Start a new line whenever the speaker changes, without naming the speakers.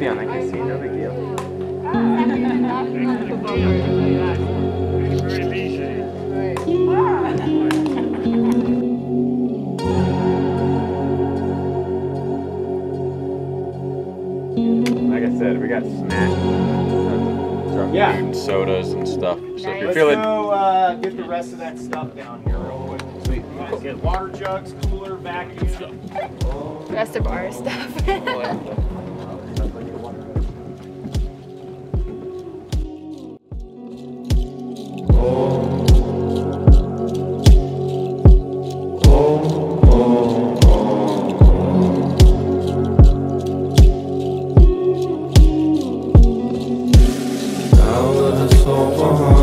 down. I can see. No big deal. Like I said, we got snacks. Drunk
Yeah.
food and sodas and stuff. So if you're
Let's
feeling
go uh, get the rest of that stuff down here real quick. Sweet. You guys get water jugs, cooler, vacuum.
Rest of our stuff.
Now that uh,